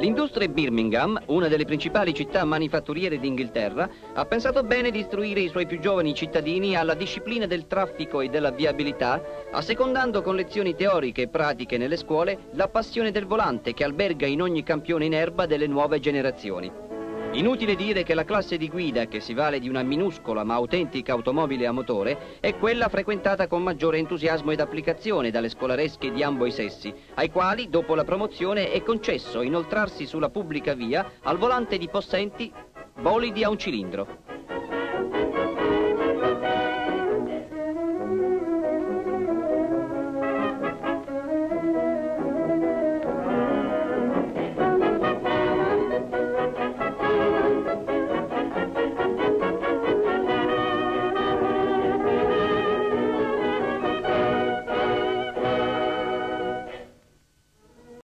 L'industria Birmingham, una delle principali città manifatturiere d'Inghilterra, ha pensato bene di istruire i suoi più giovani cittadini alla disciplina del traffico e della viabilità, assecondando con lezioni teoriche e pratiche nelle scuole la passione del volante che alberga in ogni campione in erba delle nuove generazioni. Inutile dire che la classe di guida, che si vale di una minuscola ma autentica automobile a motore, è quella frequentata con maggiore entusiasmo ed applicazione dalle scolaresche di ambo i sessi, ai quali, dopo la promozione, è concesso inoltrarsi sulla pubblica via al volante di possenti bolidi a un cilindro.